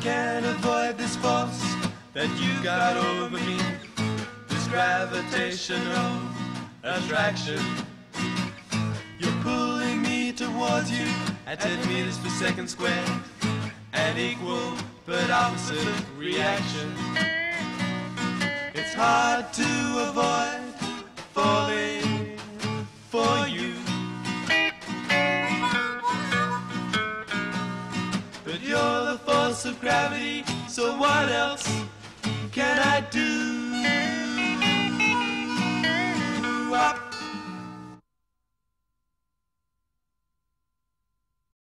can't avoid this force that you got over me. This gravitational attraction. You're pulling me towards you at 10 meters per second squared. An equal but opposite reaction. It's hard to avoid you're the force of gravity, so what else can I do?